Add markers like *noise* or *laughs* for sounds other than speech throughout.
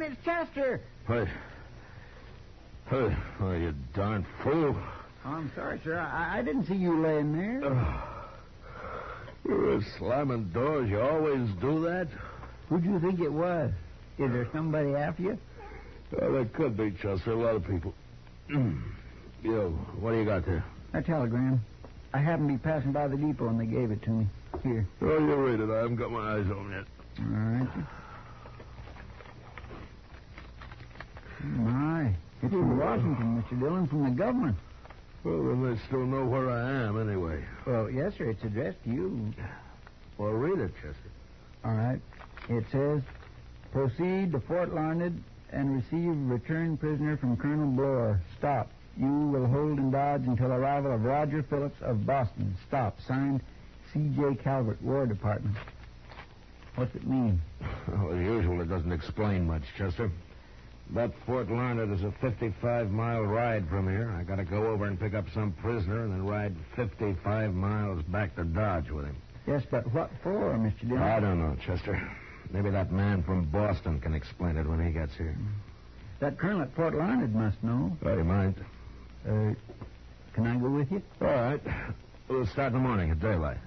Mr. Dillon. It's Chester. hey, hey, oh, you darn fool. Oh, I'm sorry, sir. I, I didn't see you laying there. You're slamming doors. You always do that? Who do you think it was? Is there somebody after you? Well, there could be, Chester. A lot of people. *clears throat* Yo, what do you got there? A telegram. I happened to be passing by the depot and they gave it to me. Here. Oh, you read it. I haven't got my eyes on it yet. All right. sir. My. It's from Washington, Mr. Dillon, from the government. Well, then they still know where I am anyway. Well, yes, sir. It's addressed to you. Well, read it, Chester. All right. It says, proceed to Fort Larned and receive return prisoner from Colonel Bloor. Stop. You will hold in Dodge until arrival of Roger Phillips of Boston. Stop. Signed, C.J. Calvert, War Department. What's it mean? *laughs* Well, as usual, it doesn't explain much, Chester. But Fort Larned is a 55-mile ride from here. I got to go over and pick up some prisoner and then ride 55 miles back to Dodge with him. Yes, but what for, Mr. Dillon? I don't know, Chester. Maybe that man from Boston can explain it when he gets here. That colonel at Fort Larned must know. Oh, you mind? Uh, can I go with you? All right. We'll start in the morning at daylight.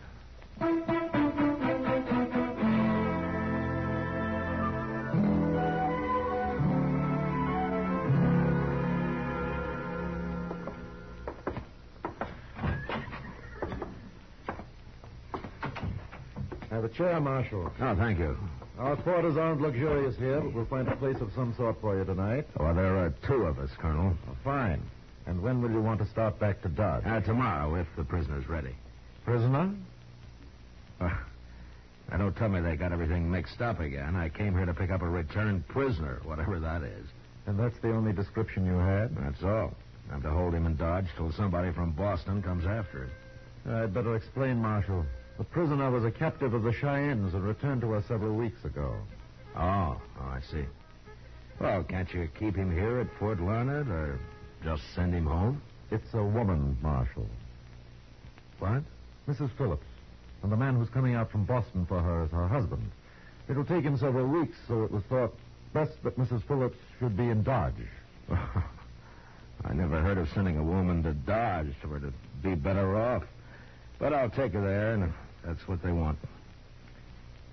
Chair, Marshal. Oh, thank you. Our quarters aren't luxurious here, but we'll find a place of some sort for you tonight. Well, there are two of us, Colonel. Oh, fine. And when will you want to start back to Dodge? Uh, tomorrow, if the prisoner's ready. Prisoner? Uh, now, don't tell me they got everything mixed up again. I came here to pick up a returned prisoner, whatever that is. And that's the only description you had? That's all. I'm to hold him in Dodge till somebody from Boston comes after him. I'd better explain, Marshal. The prisoner was a captive of the Cheyennes and returned to us several weeks ago. Oh, oh, I see. Well, can't you keep him here at Fort Larned or just send him home? It's a woman, Marshal. What? Mrs. Phillips. And the man who's coming out from Boston for her is her husband. It'll take him several weeks, so it was thought best that Mrs. Phillips should be in Dodge. *laughs* I never heard of sending a woman to Dodge for her to be better off. But I'll take her there, and if that's what they want.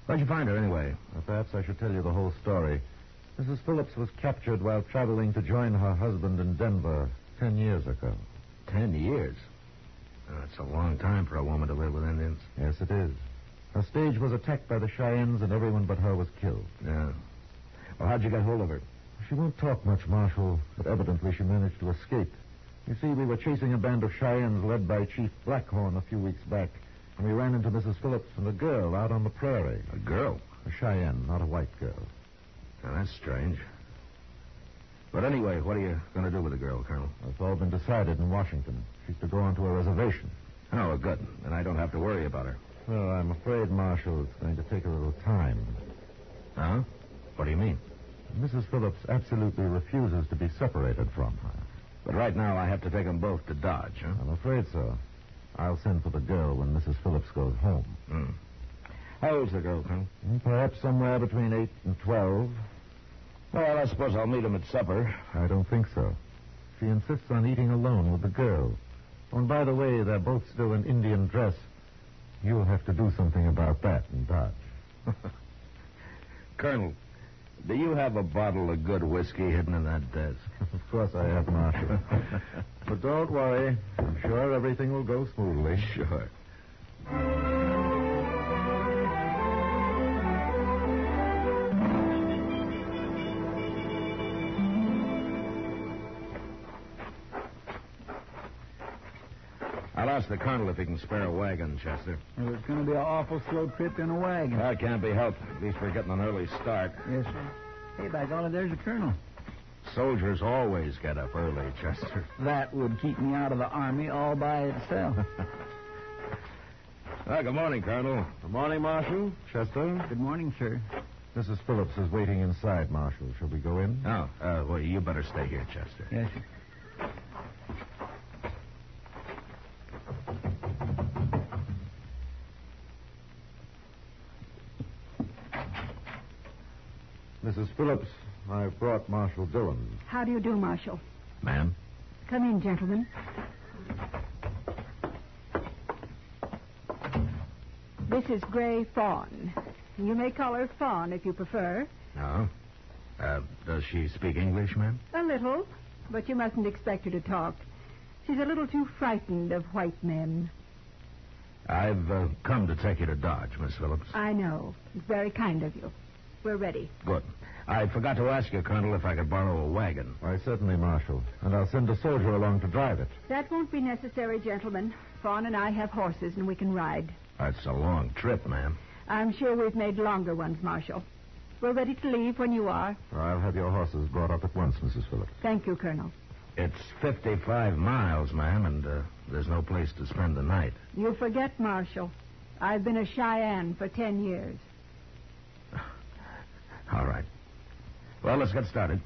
Where'd you find her, anyway? Well, perhaps I should tell you the whole story. Mrs. Phillips was captured while traveling to join her husband in Denver ten years ago. Ten years. Oh, that's a long time for a woman to live with Indians. Yes, it is. Her stage was attacked by the Cheyennes, and everyone but her was killed. Yeah. Well, how'd you get hold of her? She won't talk much, Marshal, but evidently she managed to escape. You see, we were chasing a band of Cheyennes led by Chief Blackhorn a few weeks back, and we ran into Mrs. Phillips and a girl out on the prairie. A girl. A Cheyenne, not a white girl. Now, that's strange. But anyway, what are you going to do with the girl, Colonel? It's all been decided in Washington. She's to go onto a reservation. Oh, good. Then I don't have to worry about her. Well, I'm afraid, Marshal, it's going to take a little time. Huh? What do you mean? Mrs. Phillips absolutely refuses to be separated from her. But right now I have to take them both to Dodge, huh? I'm afraid so. I'll send for the girl when Mrs. Phillips goes home. Hmm. How old's the girl, Colonel? Mm, Perhaps somewhere between eight and twelve. Well, I suppose I'll meet him at supper. I don't think so. She insists on eating alone with the girl. Oh, and by the way, they're both still in Indian dress. You'll have to do something about that in Dodge. *laughs* Colonel, do you have a bottle of good whiskey hidden in that desk? *laughs* of course I have, Marshal. *laughs* but don't worry. I'm sure everything will go smoothly. *laughs* Sure. I'll ask the colonel if he can spare a wagon, Chester. Well, it's going to be an awful slow trip in a wagon. That can't be helped. At least we're getting an early start. Yes, sir. Hey, by golly, there's the colonel. Soldiers always get up early, *laughs* Chester. That would keep me out of the army all by itself. *laughs* Well, good morning, Colonel. Good morning, Marshal. Chester. Good morning, sir. Mrs. Phillips is waiting inside, Marshal. Shall we go in? Oh, uh, well, you better stay here, Chester. Yes, sir. Mrs. Phillips, I've brought Marshal Dillon. How do you do, Marshal? Ma'am? Come in, gentlemen. This is Gray Fawn. You may call her Fawn if you prefer. No. Uh, does she speak English, ma'am? A little, but you mustn't expect her to talk. She's a little too frightened of white men. I've uh, come to take you to Dodge, Miss Phillips. I know. It's very kind of you. We're ready. Good. I forgot to ask you, Colonel, if I could borrow a wagon. Why, certainly, Marshal. And I'll send a soldier along to drive it. That won't be necessary, gentlemen. Fawn and I have horses, and we can ride. That's a long trip, ma'am. I'm sure we've made longer ones, Marshal. We're ready to leave when you are. I'll have your horses brought up at once, Mrs. Phillips. Thank you, Colonel. It's 55 miles, ma'am, and uh, there's no place to spend the night. You forget, Marshal. I've been a Cheyenne for ten years. All right. Well, let's get started.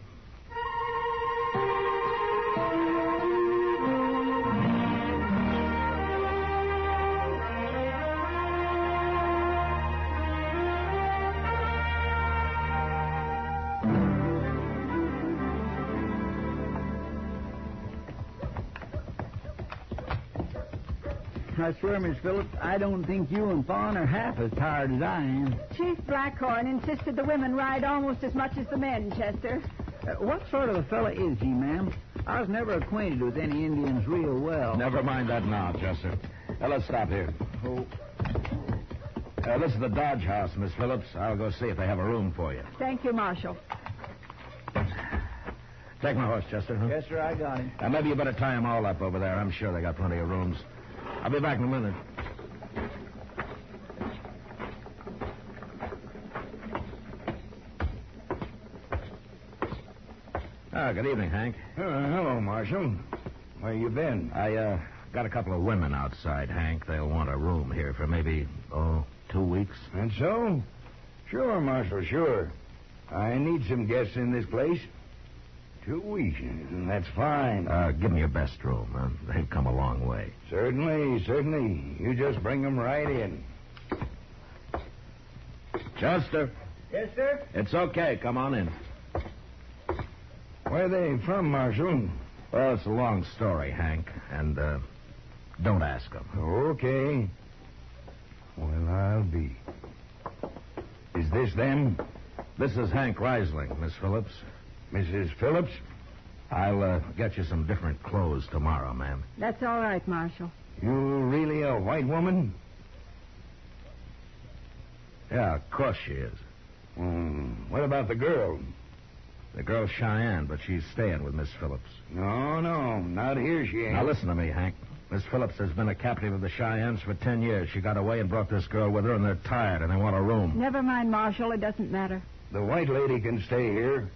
I swear, Miss Phillips, I don't think you and Fawn are half as tired as I am. Chief Blackhorn insisted the women ride almost as much as the men, Chester. Uh, what sort of a fella is he, ma'am? I was never acquainted with any Indians real well. Never mind that now, Chester. Now, let's stop here. Oh, Uh, this is the Dodge House, Miss Phillips. I'll go see if they have a room for you. Thank you, Marshal. Take my horse, Chester. Huh? yes, sir, I got him. Uh, maybe you better tie them all up over there. I'm sure they got plenty of rooms. I'll be back in a minute. Ah, good evening, Hank. Uh, hello, Marshal. Where you been? I, uh, got a couple of women outside, Hank. They'll want a room here for maybe, oh, two weeks. And so? Sure, Marshal, sure. I need some guests in this place. Two weeks, and that's fine. Uh, give me your best room. Uh, they've come a long way. certainly, certainly. You just bring them right in. Chester, Yes, sir? it's okay. Come on in. Where are they from, Marshal? Well, it's a long story, Hank, and, uh, don't ask them. Okay. Well, I'll be. Is this them? This is Hank Reisling, Miss Phillips. Mrs. Phillips? I'll uh, get you some different clothes tomorrow, ma'am. That's all right, Marshal. You really a white woman? Yeah, of course she is. Hmm. What about the girl? The girl's Cheyenne, but she's staying with Miss Phillips. No, no, not here she ain't. Now listen to me, Hank. Miss Phillips has been a captive of the Cheyennes for ten years. She got away and brought this girl with her, and they're tired and they want a room. Never mind, Marshal. It doesn't matter. The white lady can stay here,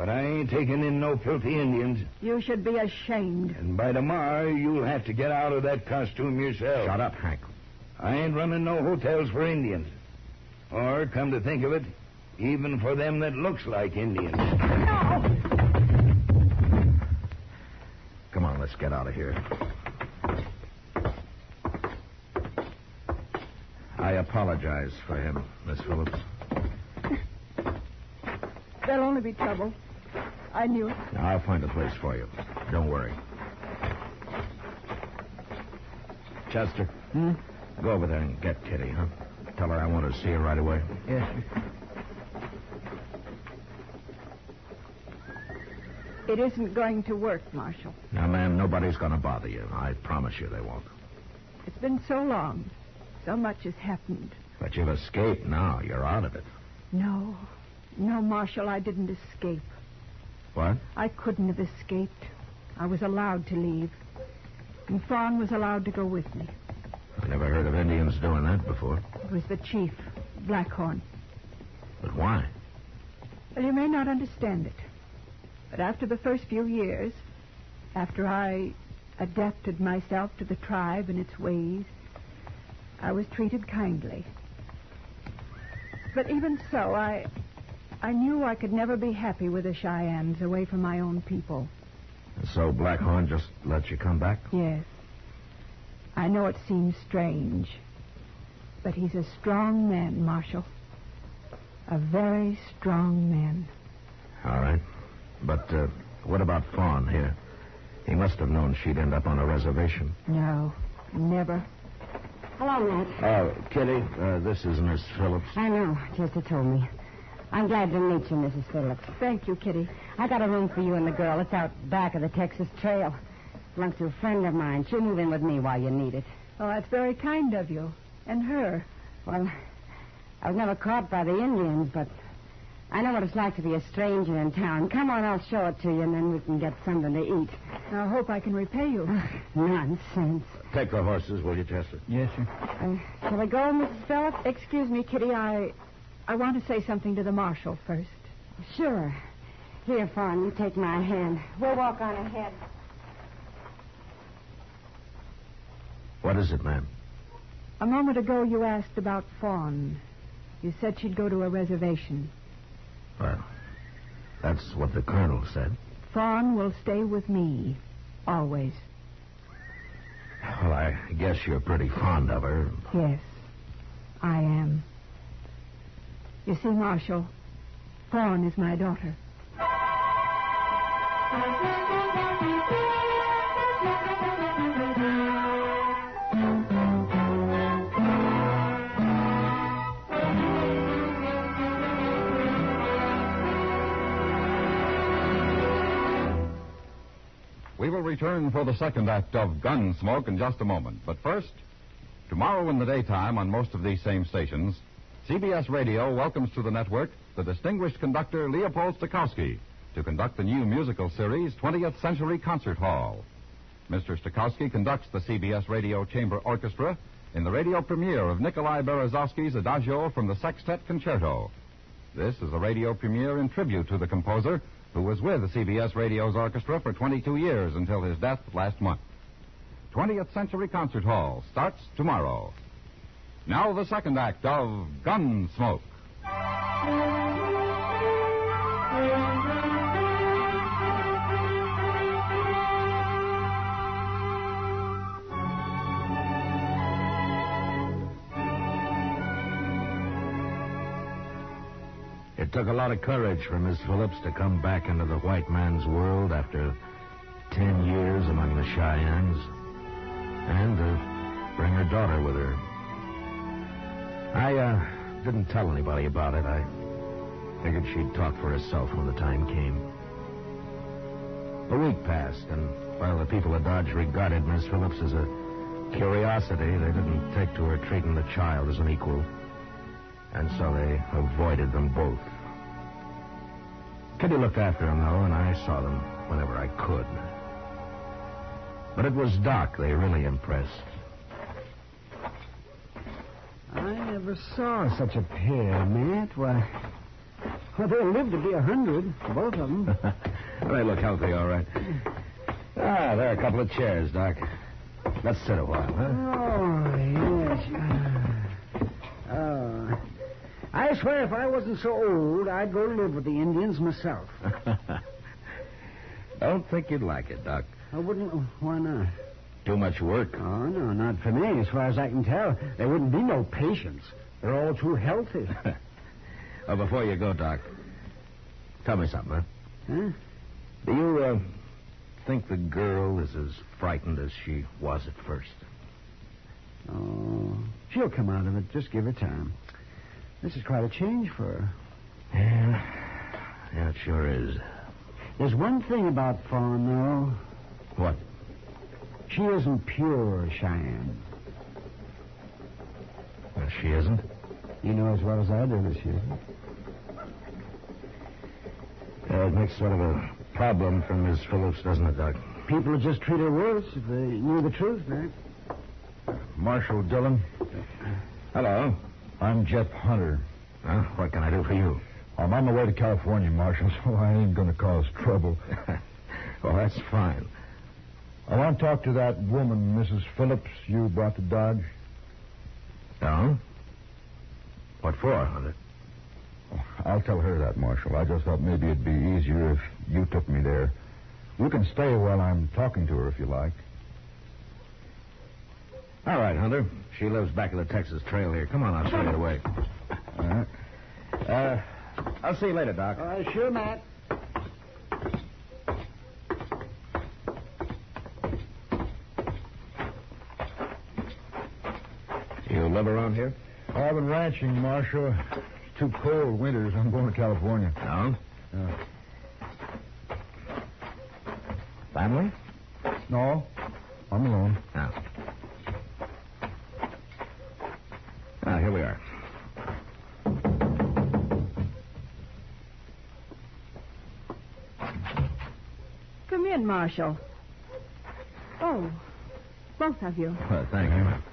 but I ain't taking in no filthy Indians. You should be ashamed. And by tomorrow, you'll have to get out of that costume yourself. Shut up, Hank. I ain't running no hotels for Indians. Or, come to think of it, even for them that looks like Indians. No! Come on, let's get out of here. I apologize for him, Miss Phillips. There'll only be trouble. I knew it. Now, I'll find a place for you. Don't worry. Chester, Hmm? go over there and get Kitty, huh? Tell her I want to see her right away. Yes, sir. It isn't going to work, Marshal. Now, ma'am, nobody's going to bother you. I promise you they won't. It's been so long. So much has happened. But you've escaped now. You're out of it. No. No, Marshal, I didn't escape. What? I couldn't have escaped. I was allowed to leave. And Fawn was allowed to go with me. I never heard of Indians doing that before. It was the chief, Blackhorn. But why? Well, you may not understand it. But after the first few years, after I adapted myself to the tribe and its ways, I was treated kindly. But even so, I I knew I could never be happy with the Cheyennes away from my own people. And so Blackhorn just let you come back? Yes. I know it seems strange, but he's a strong man, Marshal. A very strong man. All right. But uh, what about Fawn here? He must have known she'd end up on a reservation. No, never. Hello, Matt. Oh, Kitty, uh, this is Miss Phillips. I know. Chester told me. I'm glad to meet you, Mrs. Phillips. Thank you, Kitty. I got a room for you and the girl. It's out back of the Texas Trail. Belongs to a friend of mine. She'll move in with me while you need it. Oh, that's very kind of you. And her. Well, I was never caught by the Indians, but I know what it's like to be a stranger in town. Come on, I'll show it to you, and then we can get something to eat. I hope I can repay you. Nonsense. Take the horses, will you, Chester? Yes, sir. Uh, shall we go, Mrs. Phillips? Excuse me, Kitty. I I want to say something to the marshal first. Sure. Here, Fawn, you take my hand. We'll walk on ahead. What is it, ma'am? A moment ago, you asked about Fawn. You said she'd go to a reservation. Well, that's what the colonel said. Fawn will stay with me. Always. Well, I guess you're pretty fond of her. Yes, I am. You see, Marshal, Fawn is my daughter. We will return for the second act of Gunsmoke in just a moment. But first, tomorrow in the daytime on most of these same stations, CBS Radio welcomes to the network the distinguished conductor Leopold Stokowski to conduct the new musical series 20th Century Concert Hall. Mr. Stokowski conducts the CBS Radio Chamber Orchestra in the radio premiere of Nikolai Berezowsky's Adagio from the Sextet Concerto. This is a radio premiere in tribute to the composer who was with the CBS Radio's orchestra for 22 years until his death last month. 20th Century Concert Hall starts tomorrow. Now the second act of Gunsmoke. It took a lot of courage for Miss Phillips to come back into the white man's world after ten years among the Cheyennes and to bring her daughter with her. I uh, didn't tell anybody about it. I figured she'd talk for herself when the time came. A week passed, and while the people of Dodge regarded Miss Phillips as a curiosity, they didn't take to her treating the child as an equal. And so they avoided them both. Kitty looked after them, though, and I saw them whenever I could. But it was Doc they really impressed. I never saw such a pair, Matt. Why, well, they'll live to be a hundred, both of them. *laughs* they look healthy, all right. Ah, there are a couple of chairs, Doc. Let's sit a while, huh? Oh, yes. Oh. I swear if I wasn't so old, I'd go live with the Indians myself. *laughs* Don't think you'd like it, Doc. I wouldn't. Why not? Too much work. Oh, no, not for me. As far as I can tell, there wouldn't be no patients. They're all too healthy. *laughs* oh, before you go, Doc, tell me something, huh? Huh? Do you uh, think the girl is as frightened as she was at first? Oh, she'll come out of it. Just give her time. This is quite a change for her. Yeah. Yeah, it sure is. There's one thing about Fawn, though. What? She isn't pure Cheyenne. Well, she isn't. You know as well as I do that she isn't. Yeah, it makes sort of a problem for Miss Phillips, doesn't it, Doc? People would just treat her worse if they knew the truth, man. Marshal Dillon, Hello. I'm Jeff Hunter. Huh? What can I do for you? I'm on my way to California, Marshal, *laughs* so I ain't going to cause trouble. *laughs* well, that's fine. I want to talk to that woman, Mrs. Phillips, you brought to Dodge. No? What for, Hunter? I'll tell her that, Marshal. I just thought maybe it'd be easier if you took me there. You can stay while I'm talking to her if you like. All right, Hunter. She lives back of the Texas Trail here. Come on, I'll show you the way. All right. Uh, I'll see you later, Doc. All right, sure, Matt. You live around here? I've been ranching, Marshal. It's too cold winters. I'm going to California. No. Yeah. Family? No, I'm alone. No. Ah, here we are. Come in, Marshal. Oh, both of you. Well, thank you.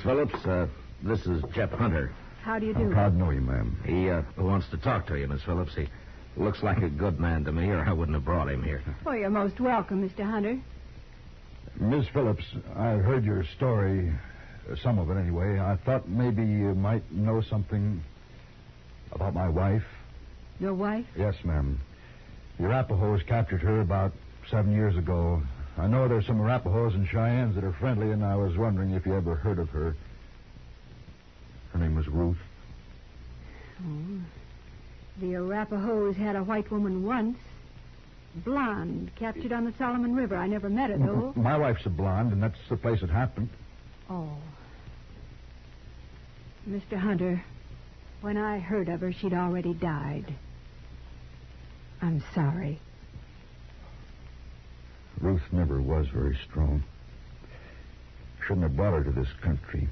Miss Phillips, uh, this is Jeff Hunter. How do you do? Proud to know you, ma'am. He uh, wants to talk to you, Miss Phillips. He looks like a good man to me, or I wouldn't have brought him here. Oh, you're most welcome, Mr. Hunter. Miss Phillips, I heard your story, uh, some of it anyway. I thought maybe you might know something about my wife. Your wife? Yes, ma'am. The Arapahoes captured her about seven years ago. I know there's some Arapahoes and Cheyennes that are friendly, and I was wondering if you ever heard of her. Her name was Ruth. Oh. The Arapahoes had a white woman once. Blonde, captured on the Solomon River. I never met her, though. My wife's a blonde, and that's the place it happened. Oh. Mr. Hunter, when I heard of her, she'd already died. I'm sorry. Ruth never was very strong. Shouldn't have brought her to this country.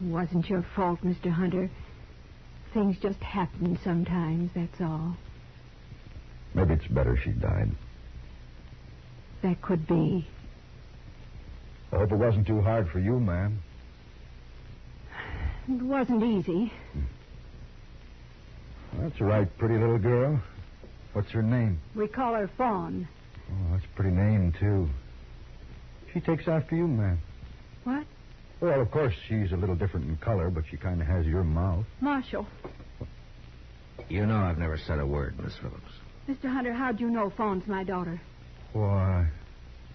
It wasn't your fault, Mr. Hunter. Things just happen sometimes, that's all. Maybe it's better she died. That could be. I hope it wasn't too hard for you, ma'am. It wasn't easy. That's right pretty little girl. What's her name? We call her Fawn. That's a pretty name, too. She takes after you, ma'am. What? Well, of course, she's a little different in color, but she kind of has your mouth. Marshal. You know I've never said a word, Miss Phillips. Mr. Hunter, how'd you know Fawn's my daughter? Why,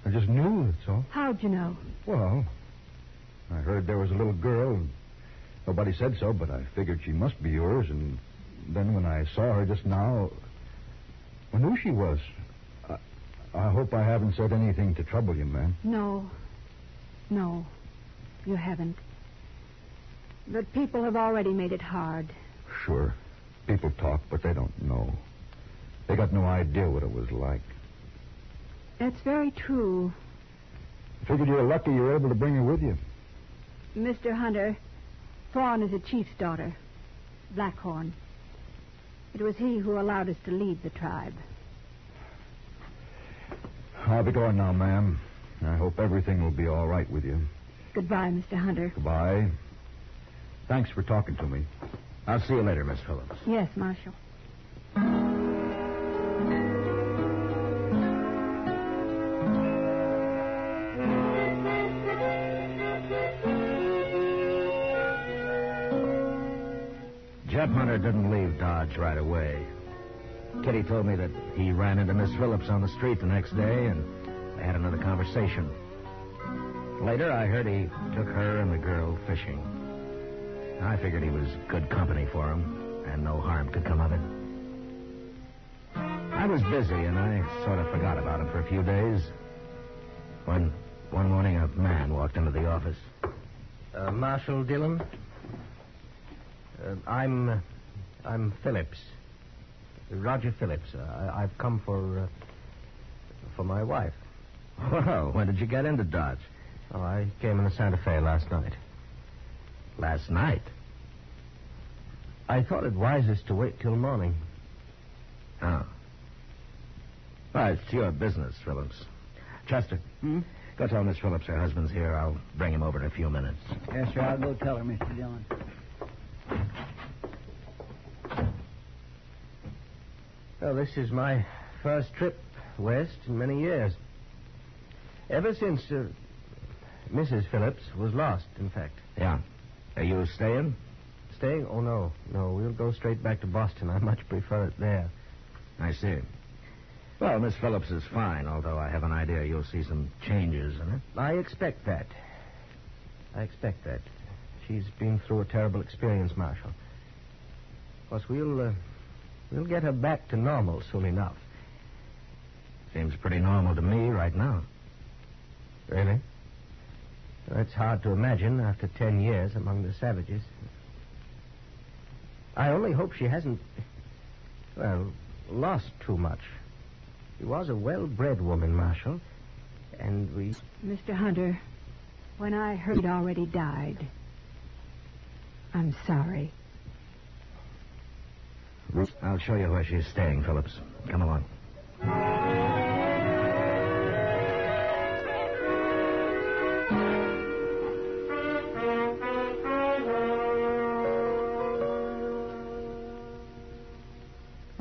I just knew, that's all. How'd you know? Well, I heard there was a little girl. Nobody said so, but I figured she must be yours. And then when I saw her just now, I knew she was. I, hope I haven't said anything to trouble you, ma'am. No. No. You haven't. But people have already made it hard. Sure. People talk, but they don't know. They got no idea what it was like. That's very true. I Figured you were lucky you were able to bring her with you. Mr. Hunter, Fawn is a chief's daughter, Blackhorn. It was he who allowed us to leave the tribe. I'll be going now, ma'am. I hope everything will be all right with you. Goodbye, Mr. Hunter. Goodbye. Thanks for talking to me. I'll see you later, Miss Phillips. Yes, Marshal. Jeff Hunter didn't leave Dodge right away. Kitty told me that he ran into Miss Phillips on the street the next day and they had another conversation. Later, I heard he took her and the girl fishing. I figured he was good company for him, and no harm could come of it. I was busy, and I sort of forgot about him for a few days. When one morning a man walked into the office. Uh, Marshal Dillon? Uh, I'm. Uh, I'm Phillips. Roger Phillips. Uh, I, I've come for. Uh, for my wife. Well, when did you get into Dodge? Oh, I came in the Santa Fe last night. Last night. I thought it wisest to wait till morning. Oh. Well, it's your business, Phillips. Chester, Hmm? go tell Miss Phillips her husband's here. I'll bring him over in a few minutes. Yes, sir. I'll go tell her, Mr. Dillon. Well, this is my first trip west in many years. Ever since uh, Mrs. Phillips was lost, in fact. Yeah. Are you staying? Staying? Oh, no. No, we'll go straight back to Boston. I much prefer it there. I see. Well, Miss Phillips is fine, although I have an idea you'll see some changes in her. I expect that. I expect that. She's been through a terrible experience, Marshal. Of course, we'll, uh, we'll get her back to normal soon enough. Seems pretty normal to me right now. Really? That's hard to imagine after ten years among the savages. I only hope she hasn't, well, lost too much. She was a well-bred woman, Marshal, and we... Mr. Hunter, when I heard he'd already died, I'm sorry. I'll show you where she's staying, Phillips. Come along.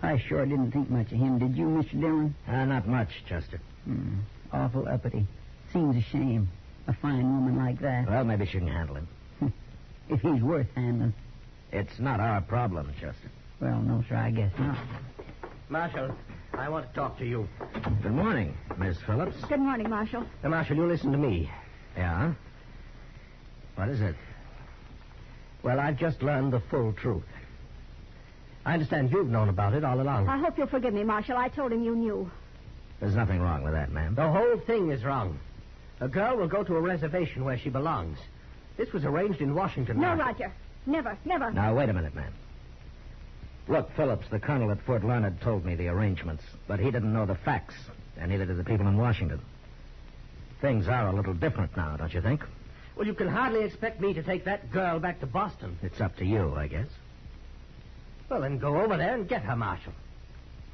I sure didn't think much of him, did you, Mr. Dillon? Uh, not much, Chester. Hmm. Awful uppity. Seems a shame. A fine woman like that. Well, maybe she can handle him. *laughs* If he's worth handling. It's not our problem, Chester. Well, no, sir, I guess not. Marshal, I want to talk to you. Good morning, Miss Phillips. Good morning, Marshal. Now, Marshal, you listen to me. Yeah? What is it? Well, I've just learned the full truth. I understand you've known about it all along. I hope you'll forgive me, Marshal. I told him you knew. There's nothing wrong with that, ma'am. The whole thing is wrong. A girl will go to a reservation where she belongs. This was arranged in Washington. No, Marshal. Roger. Never, never. Now, wait a minute, ma'am. Look, Phillips, the colonel at Fort Larned, told me the arrangements, but he didn't know the facts, and neither did the people in Washington. Things are a little different now, don't you think? Well, you can hardly expect me to take that girl back to Boston. It's up to you, I guess. Well, then go over there and get her, Marshal.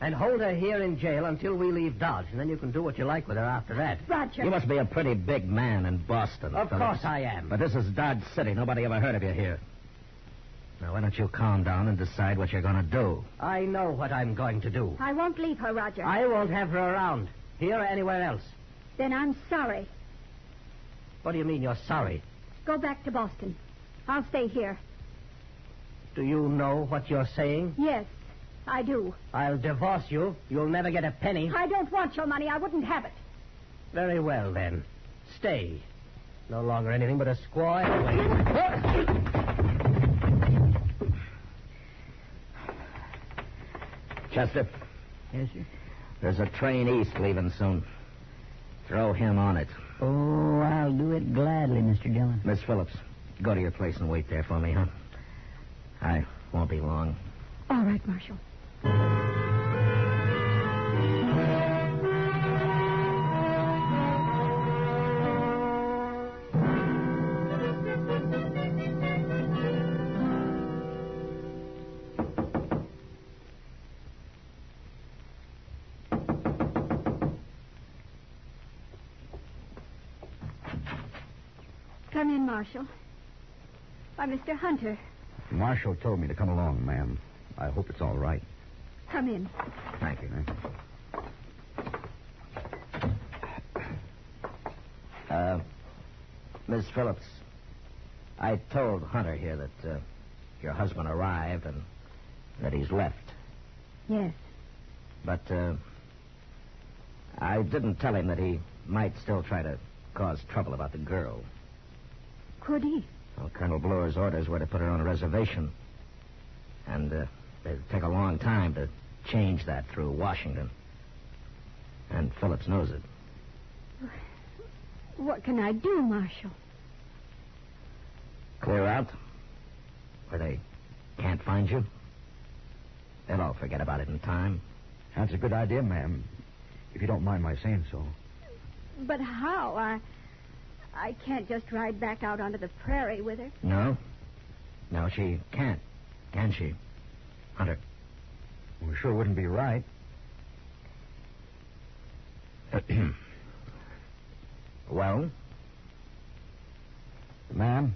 And hold her here in jail until we leave Dodge, and then you can do what you like with her after that. Roger. You must be a pretty big man in Boston. Of Phillips. course I am. But this is Dodge City. Nobody ever heard of you here. Now, why don't you calm down and decide what you're going to do? I know what I'm going to do. I won't leave her, Roger. I won't have her around, here or anywhere else. Then I'm sorry. What do you mean you're sorry? Go back to Boston. I'll stay here. Do you know what you're saying? Yes, I do. I'll divorce you. You'll never get a penny. I don't want your money. I wouldn't have it. Very well, then. Stay. No longer anything but a squaw anyway. Chester, Yes, sir. there's a train east leaving soon. Throw him on it. Oh, I'll do it gladly, Mr. Dillon. Miss Phillips, go to your place and wait there for me, huh? I won't be long. All right, Marshal. Come in, Marshal. By Mr. Hunter, Marshal told me to come along, ma'am. I hope it's all right. come in. Thank you. Uh, Miss Phillips, I told Hunter here that uh, your husband arrived and that he's left. Yes. But uh, I didn't tell him that he might still try to cause trouble about the girl. Could he? Well, Colonel Blower's orders were to put her on a reservation. And uh, it'd take a long time to change that through Washington. And Phillips knows it. What can I do, Marshal? Clear out? Where they can't find you? They'll all forget about it in time. That's a good idea, ma'am. If you don't mind my saying so. But how? I I can't just ride back out onto the prairie with her. No? No, she can't. Can she? Hunter. Well, it sure wouldn't be right. *clears throat* well? Ma'am,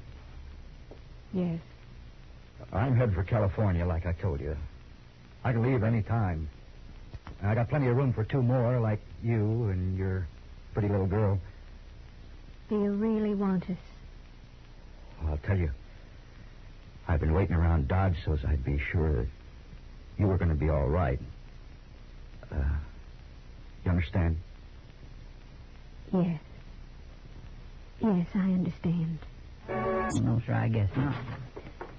Yes. I'm headed for California, like I told you. I can leave any time. I got plenty of room for two more, like you and your pretty little girl. Do you really want us? Well, I'll tell you. I've been waiting around Dodge so as I'd be sure that you were going to be all right. Uh, you understand? Yes. Yes, I understand. No, sir, I guess not.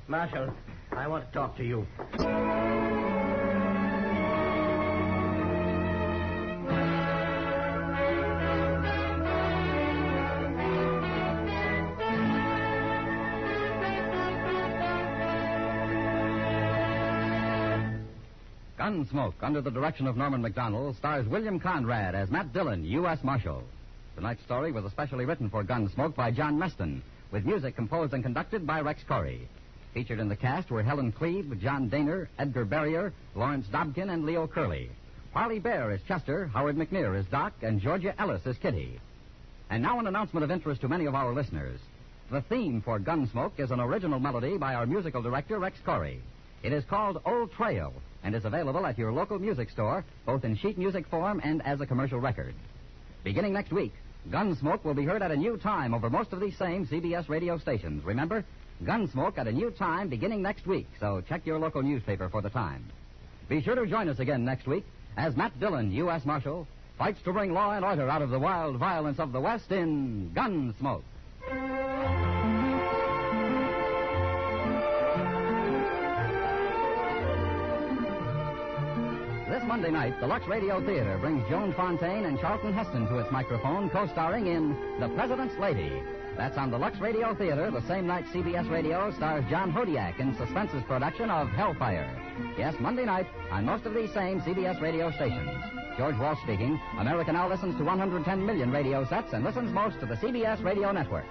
Marshal, I want to talk to you. Gunsmoke, under the direction of Norman Macdonnell, stars William Conrad as Matt Dillon, U.S. Marshal. Tonight's story was especially written for Gunsmoke by John Meston, with music composed and conducted by Rex Koury. Featured in the cast were Helen Cleve, John Dehner, Edgar Barrier, Lawrence Dobkin, and Leo Curley. Parley Baer is Chester, Howard McNear is Doc, and Georgia Ellis is Kitty. And now an announcement of interest to many of our listeners. The theme for Gunsmoke is an original melody by our musical director, Rex Koury. It is called Old Trail and is available at your local music store, both in sheet music form and as a commercial record. Beginning next week, Gunsmoke will be heard at a new time over most of these same CBS radio stations. Remember, Gunsmoke at a new time beginning next week, so check your local newspaper for the time. Be sure to join us again next week as Matt Dillon, U.S. Marshal, fights to bring law and order out of the wild violence of the West in Gunsmoke. Monday night, the Lux Radio Theater brings Joan Fontaine and Charlton Heston to its microphone, co-starring in The President's Lady. That's on the Lux Radio Theater, the same night CBS Radio stars John Hodiak in Suspense's production of Hellfire. Yes, Monday night on most of these same CBS radio stations. George Walsh speaking. America now listens to 110 million radio sets and listens most to the CBS radio network.